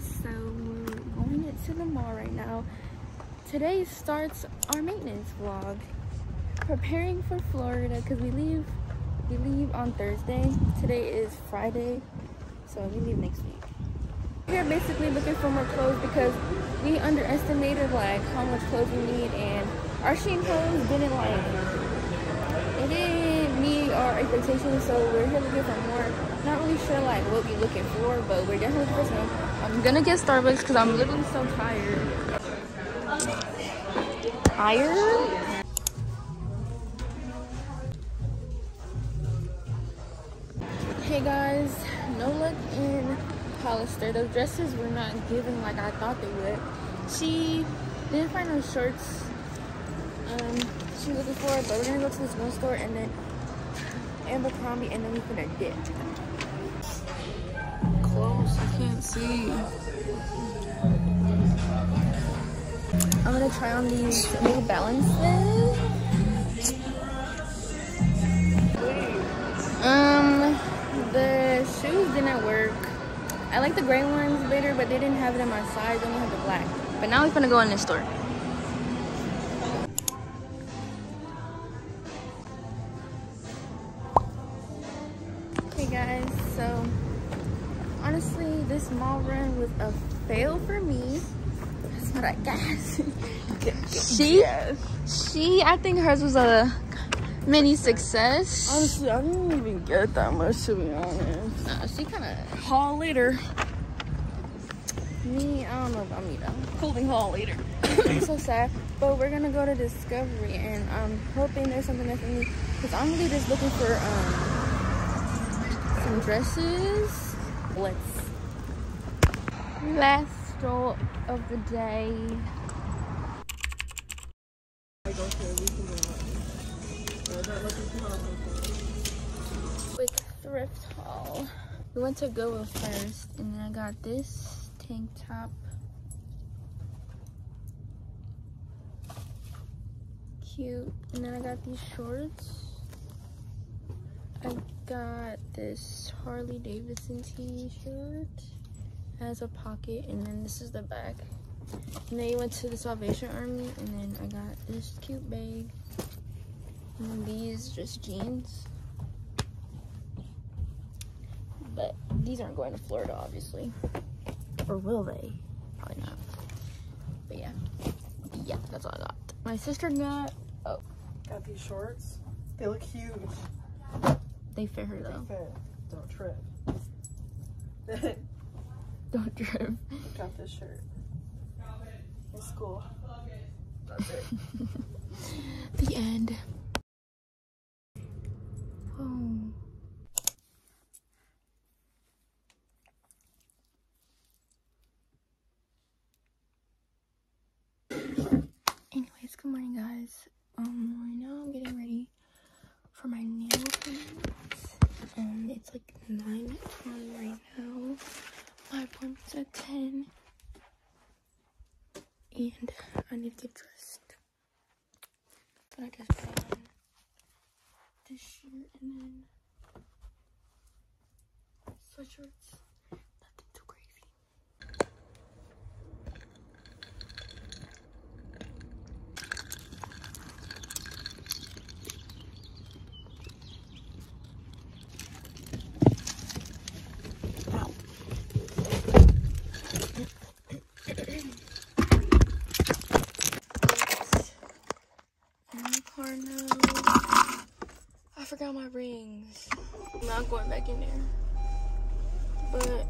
guys so we're going to the mall right now. Today starts our maintenance vlog. Preparing for florida because we leave we leave on thursday. Today is friday so we leave next week. We're basically looking for more clothes because we underestimated like how much clothes we need and our Shein clothes didn't like it didn't meet our expectations so we're here looking for more not really sure like what we're looking for but we're definitely looking for some. I'm gonna get starbucks because i'm literally so tired. Tired? Hey guys. No luck in hollister. Those dresses were not given like i thought they would. She didn't find her shorts um she looking for but we're gonna go to this one store and then Abercrombie and then we're gonna dip i can't see. I'm gonna try on these new balances. Um the shoes didn't work. I like the gray ones better but they didn't have it in my size. They only have the black. But now we're gonna go in this store she, she, I think hers was a mini success. Honestly, I didn't even get that much to be honest. Nah, she kind of Haul later. me. I don't know about I'm either. Clothing haul later. I'm so sad, but we're gonna go to Discovery, and I'm hoping there's something there for me because I'm really just looking for um some dresses. Let's last stroll of the day. Quick thrift haul. We went to Goodwill first, and then I got this tank top. Cute. And then I got these shorts. I got this Harley Davidson t-shirt. Has a pocket, and then this is the back. And then we went to the Salvation Army, and then I got this cute bag. And these just jeans. But these aren't going to Florida, obviously. Or will they? Probably not. But yeah. Yeah, that's all I got. My sister got, oh, Got these shorts. They look huge. they fit her They though. fit. Don't trip. Don't trip. Got this shirt. It's cool. That's it. the end. Oh. Anyways, good morning, guys. Um, right now I'm getting ready for my nail appointments, and it's like nine twenty right now. My appointment's at ten, and I need to get dressed. But I just put on this shirt and then sweatshirts. Nothing too crazy. I forgot my rings. I'm not going back in there. But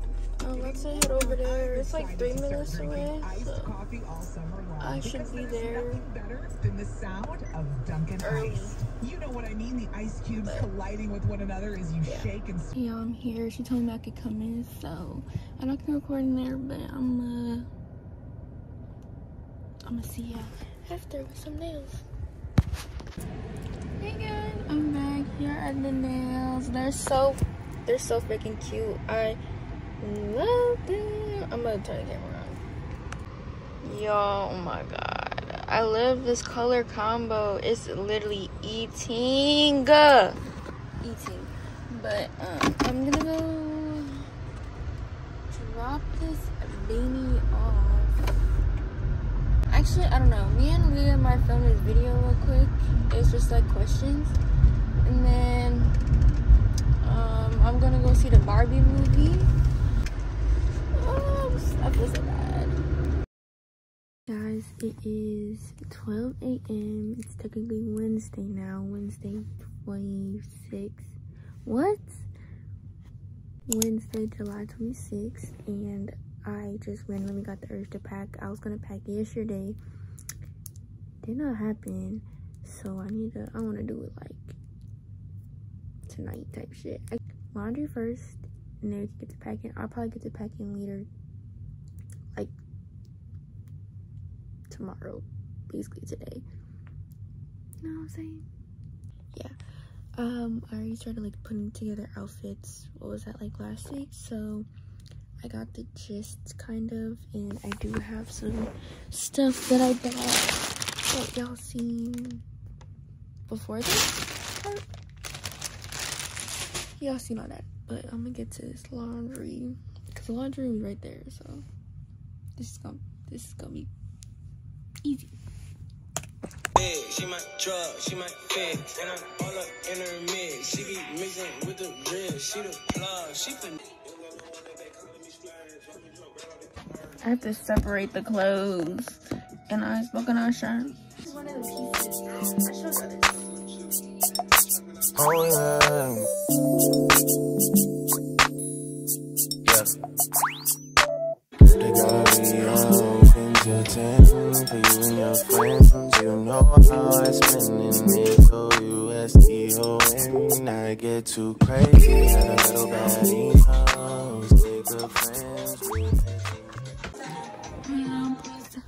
um, let's head over there. It's like three minutes away. So I should be there better than the sound of Dunkin' early. Ice. You know what I mean? The ice cubes But- colliding with one another as you Yeah. shake and Yeah, I'm here. She told me I could come in, so I'm not gonna record in there, but I'm uh I'm gonna see ya after with some nails. Hey guys, I'm back here at the nails. They're so they're so freaking cute. I them. I'm gonna turn the camera on. Yo, oh my god. I love this color combo. It's literally eating. Eating. But um, I'm gonna go drop this beanie off. Actually, I don't know. Me and Leah might film this video real quick. It's just like questions. And then um, I'm gonna go see the Barbie movie. I feel so bad. Guys, it is 12 a.m. It's technically Wednesday now. Wednesday 26th. What? Wednesday, July 26th, and I just randomly got the urge to pack. I was gonna pack yesterday. Did not happen. So I need to, I wanna do it like tonight type shit. I, laundry first, and then we can get to packing. I'll probably get to packing later, tomorrow, basically today. You know what I'm saying? Yeah. Um, I already started like putting together outfits. What was that like last week? So I got the gist kind of, and I do have some stuff that I bought that y'all seen before this. Y'all seen all that, but I'm gonna get to this laundry because the laundry was right there. So this is gonna this is gonna be easy. She my drug, she my fix, and I'm all up in her mix. She be mixing with the real, she the plug, she fin- I have to separate the clothes, and I spoken on shirt. One oh, of open till 10 for you and your friends. You know how I spend in Nico, USD, when I get too crazy. A little.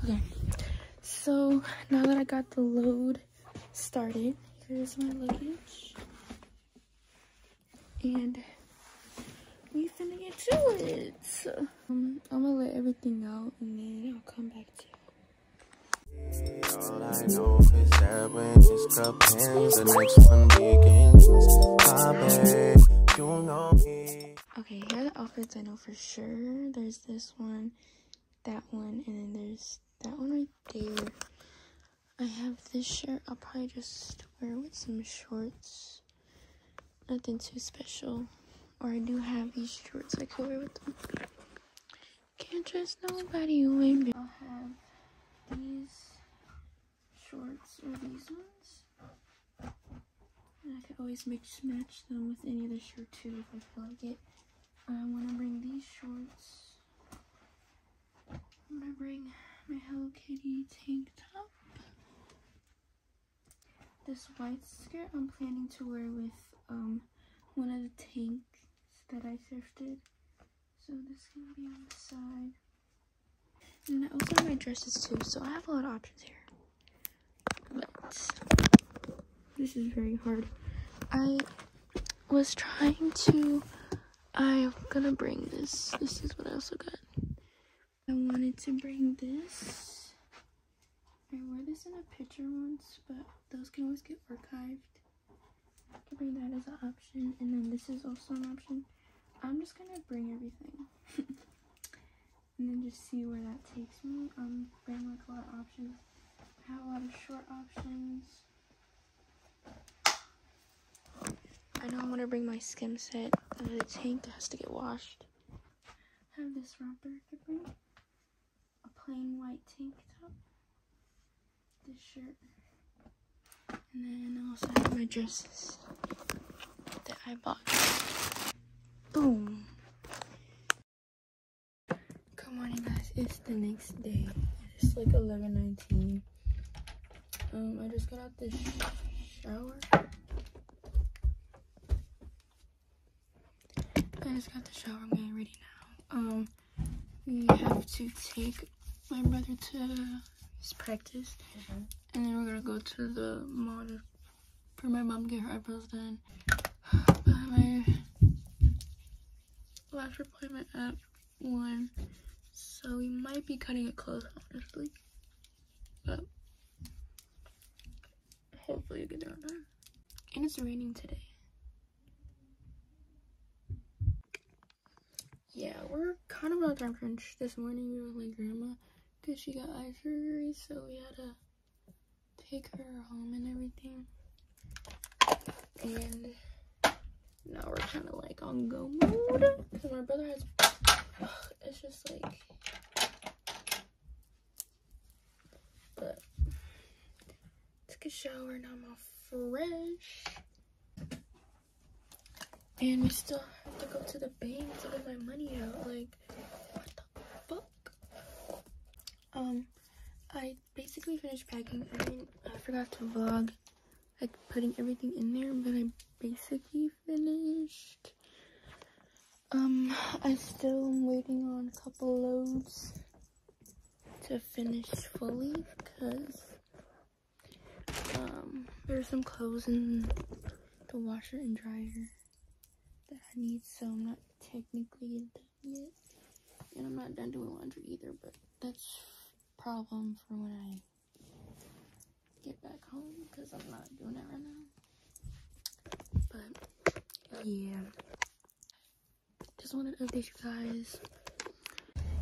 Okay. So now that I got the load started, here's my luggage. And we finna get to it. So, um, I'm gonna let everything out and then I'll come back. All I know is that when this cup ends, the next one begins. Babe, you know me. Okay, here are the outfits I know for sure. There's this one, that one, and then there's that one right there. I have this shirt. I'll probably just wear it with some shorts. Nothing too special. Or I do have these shorts I could wear with them. Can't trust nobody who ain't. I'll have these shorts or these ones. And I could always mix match them with any other shirt too if I feel like it. I want to bring these shorts. I'm gonna bring my Hello Kitty tank top. This white skirt I'm planning to wear with um one of the tanks that I thrifted. So this can be on the side. And I also have my dresses too, so I have a lot of options here. But this is very hard. I was trying to I'm gonna bring this. This is what I also got. I wanted to bring this. I wore this in a picture once, but those can always get archived. I can bring that as an option, and then this is also an option. I'm just gonna bring everything. and then just see where that takes me. Um, bring like a lot of options. I have a lot of short options. I know I'm gonna bring my skim set. Uh, the tank has to get washed. I have this romper could bring. A plain white tank top. This shirt. And then I also have my dresses that I bought. Boom. Good morning guys. It's the next day. It's like 11:19. Um, I just got out the sh shower. I just got the shower. I'm getting ready now. Um, we have to take my brother to his practice, and then we're gonna go to the mall to, for my mom to get her eyebrows done. But my last appointment at one, so we might be cutting it close, honestly. But there. And it's raining today. yeah, we're kind of on a time crunch. This morning we were with my grandma because she got eye surgery, so we had to take her home and everything. And now we're kind of like on go mode because my brother has. It's just like. But took a shower and I'm all fresh. And we still have to go to the bank to get my money out. Like, what the fuck? Um, I basically finished packing. I mean, I forgot to vlog, like, putting everything in there, but I basically finished. Um, I still am waiting on a couple loads to finish fully because, um, there's some clothes in the washer and dryer that I need, so I'm not technically done yet. And I'm not done doing laundry either, but that's problem for when I get back home because I'm not doing it right now. But yeah, just wanted to update you guys.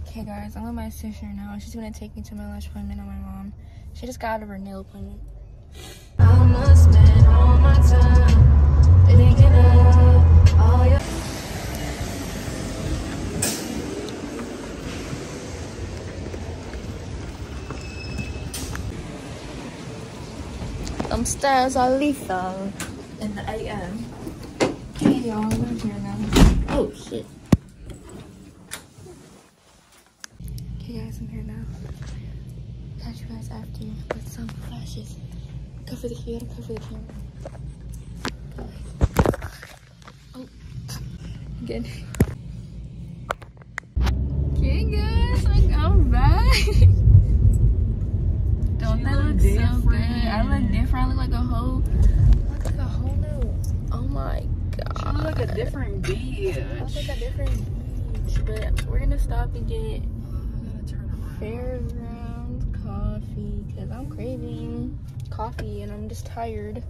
Okay, guys, I'm with my sister now. She's gonna take me to my lunch appointment on my mom. She just got out of her nail appointment. I must spend all my time thinking of all your. Them stairs are lethal. In the AM. Hey y'all, I'm here now. Oh shit. Okay guys, I'm here now. Catch you guys after with some flashes. Cover the camera, cover the camera. Oh, good. Okay guys, like I'm back. Don't that look so good? I look different. I look like a whole, I look like a whole new. Oh my god. You look like a different I bitch. look like a different beach, but we're gonna stop and get oh I gotta turn around. fairground coffee because I'm craving coffee and I'm just tired.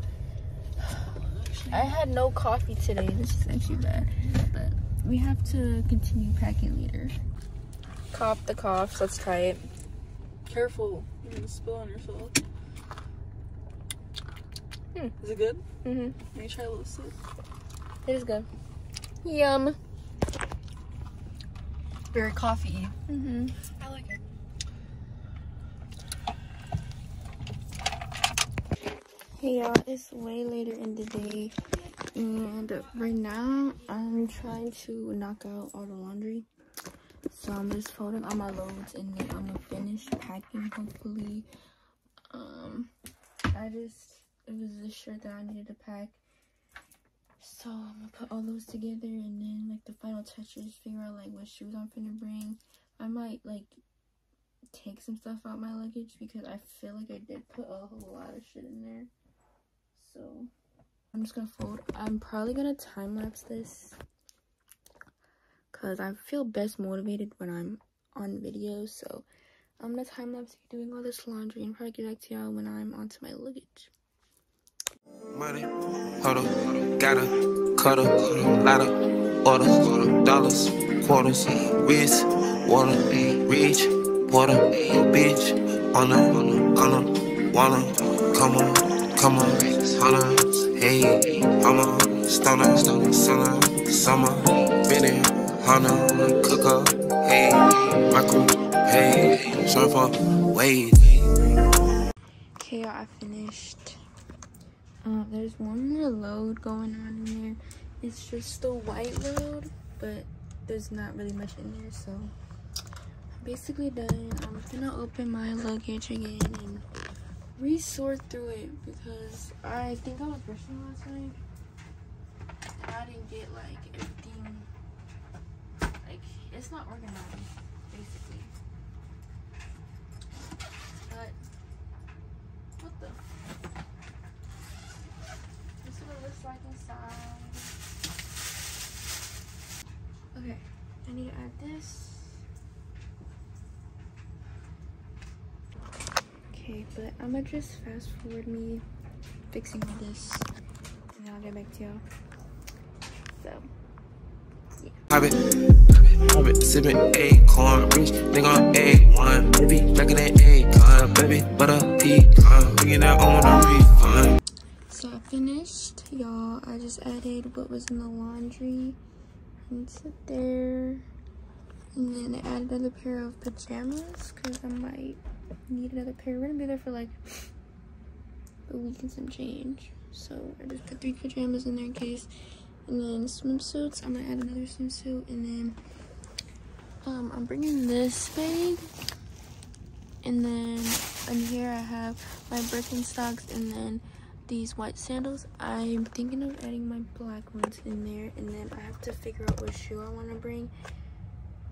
I had no coffee today. This is actually bad, but we have to continue packing later. Cop the coughs. Let's try it. Careful. You're gonna spill on yourself. Hmm. Is it good? Mhm. Let me try a little sip. It is good. Yum. Very coffee. Mhm. I like it. Hey y'all, it's way later in the day, and right now I'm trying to knock out all the laundry. So I'm just folding all my loads, and then I'm gonna finish packing. Hopefully, um, I just it was this shirt that I needed to pack, so I'm gonna put all those together, and then like the final touches, figure out like what shoes I'm gonna bring. I might like take some stuff out my luggage because I feel like I did put a whole lot of shit in there. So I'm just gonna fold. I'm probably gonna time lapse this because I feel best motivated when I'm on video. So I'm gonna time lapse you doing all this laundry and probably get back to y'all when I'm onto my luggage. Money, hold up, gotta, cuddle, lot of orders, dollars, quarters, wrist, water, reach, water, bitch, on a, on a, wanna, come on, come on, hunter, hey, I'm a stunner, stunner, summer, Benny, hunter, cooker, hey, my crew, hey, surfer, wait. Okay, I finished. Uh, there's one more load going on in there. It's just the white load, but there's not really much in there, so I'm basically done. I'm gonna open my luggage again and re-sort through it because I think I was rushing last night. And I didn't get like everything. Like it's not organized, basically. But what the? This is what it looks like inside. Okay, I need to add this. Okay, but I'm gonna just fast forward me fixing all this and then I'll get back to y'all. So, Pop it. I've been sipping acorn, rich nigga A1, baby, back in that acorn, baby, butter pecan, thinking that a refund. So I finished, y'all. I just added what was in the laundry into there. And then I added another pair of pajamas because I might need another pair. We're gonna be there for like a week and some change. So I just put three pajamas in there in case. And then swimsuits. I'm gonna add another swimsuit. And then um, I'm bringing this bag. And then in here I have my Birkenstocks and then these white sandals. I'm thinking of adding my black ones in there. And then I have to figure out what shoe I want to bring.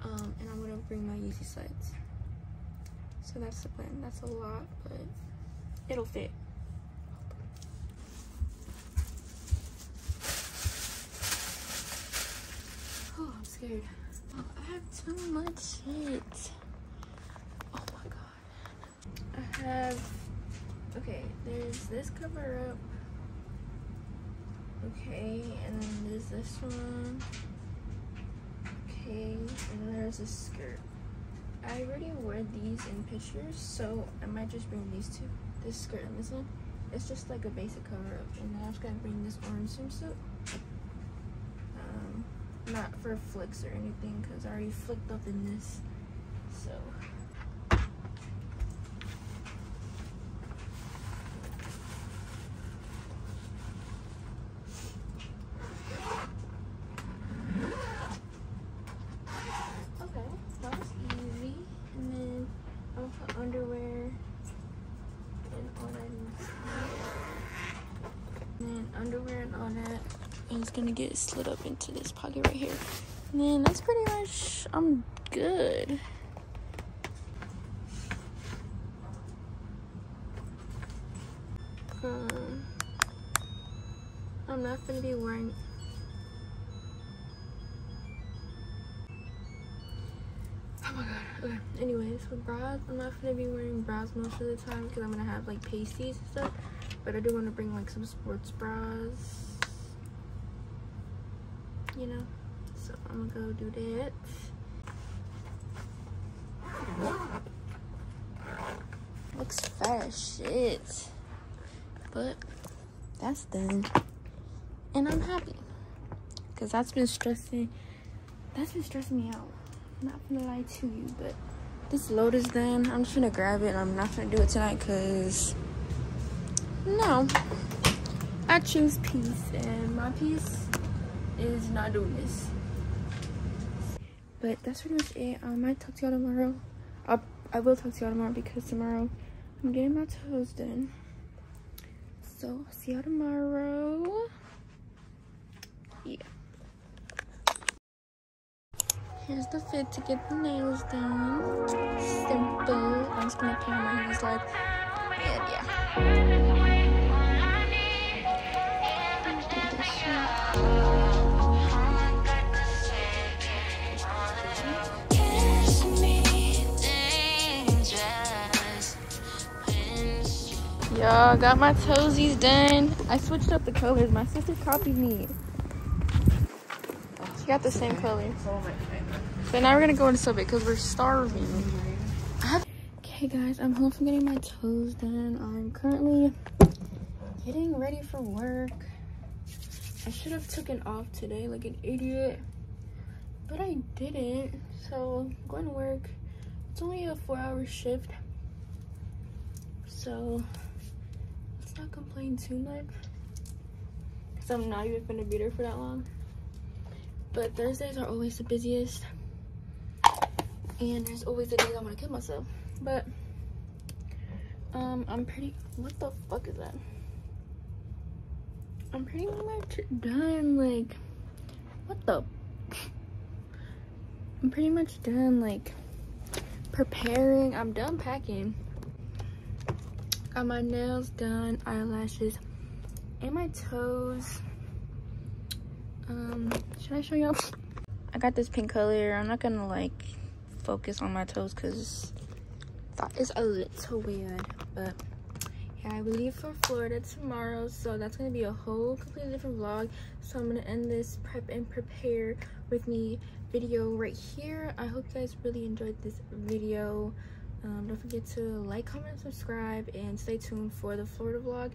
Um, and I'm gonna bring my Yeezy slides. So that's the plan. That's a lot, but it'll fit. Oh, I'm scared. Oh, I have too much shit. Oh my god. I have. Okay, there's this cover up. Okay, and then there's this one. Okay, and there's a skirt. I already wear these in pictures, so I might just bring these two. This skirt and this one. It's just like a basic cover up. And then I'm just gonna bring this orange swimsuit. Um, not for flicks or anything, because I already flicked up in this. So. Okay, that was easy. And then I'll put underwear and all that in this. And then underwear and all that is gonna get slid up into this pocket right here. And then that's pretty much, I'm good. Um, I'm not gonna be wearing Oh my god. Okay. Anyways, with bras, I'm not gonna be wearing bras most of the time because I'm gonna have like pasties and stuff. But I do want to bring like some sports bras. You know. So I'm gonna go do that. Looks as shit. But that's done. And I'm happy. Cause that's been stressing that's been stressing me out. I'm not gonna lie to you, but this load is done. I'm just gonna grab it. I'm not gonna do it tonight because no, I choose peace, and my peace is not doing this. But that's pretty much it. Um, I might talk to y'all tomorrow. I'll, I will talk to y'all tomorrow because tomorrow I'm getting my toes done. So see y'all tomorrow. Yeah. Here's the fit to get the nails done. Simple. I'm just gonna paint my nails like, and yeah. Y'all got my toesies done. I switched up the colors. My sister copied me. She got the same color. So now we're gonna go into Subway because we're starving. Okay guys, I'm home from getting my toes done. I'm currently getting ready for work. I should have taken off today like an idiot. But I didn't. So I'm going to work. It's only a four hour shift. So not complain too much. Cause I'm not even gonna be there for that long. But Thursdays are always the busiest. And there's always the days I want to kill myself. But um I'm pretty what the fuck is that? I'm pretty much done like what the I'm pretty much done like preparing. I'm done packing. Got my nails done, eyelashes, and my toes. Um, should I show y'all? I got this pink color. I'm not gonna like focus on my toes because that is a little weird. But yeah, I leave for Florida tomorrow, so that's gonna be a whole completely different vlog. So I'm gonna end this prep and prepare with me video right here. I hope you guys really enjoyed this video. Um, don't forget to like, comment, subscribe, and stay tuned for the Florida vlog.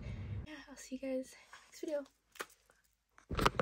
Yeah, I'll see you guys next video.